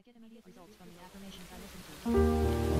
I get immediate results from the affirmations I listen to.